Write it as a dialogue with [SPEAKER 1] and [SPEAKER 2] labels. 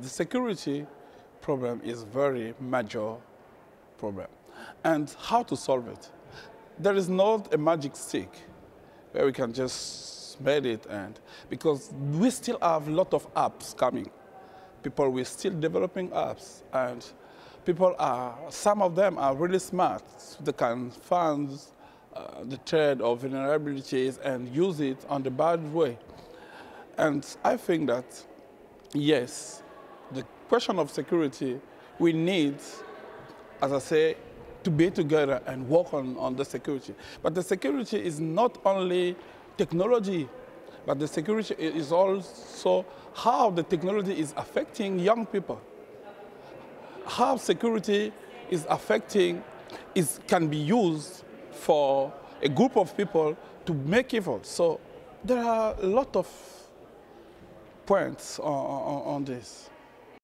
[SPEAKER 1] The security problem is very major problem. And how to solve it? There is not a magic stick where we can just made it and because we still have a lot of apps coming. People we're still developing apps and people are some of them are really smart. They can find uh, the thread of vulnerabilities and use it on the bad way. And I think that yes, the question of security, we need, as I say, to be together and work on, on the security. But the security is not only technology, but the security is also how the technology is affecting young people. How security is affecting, is, can be used for a group of people to make evil. So there are a lot of points on, on, on this.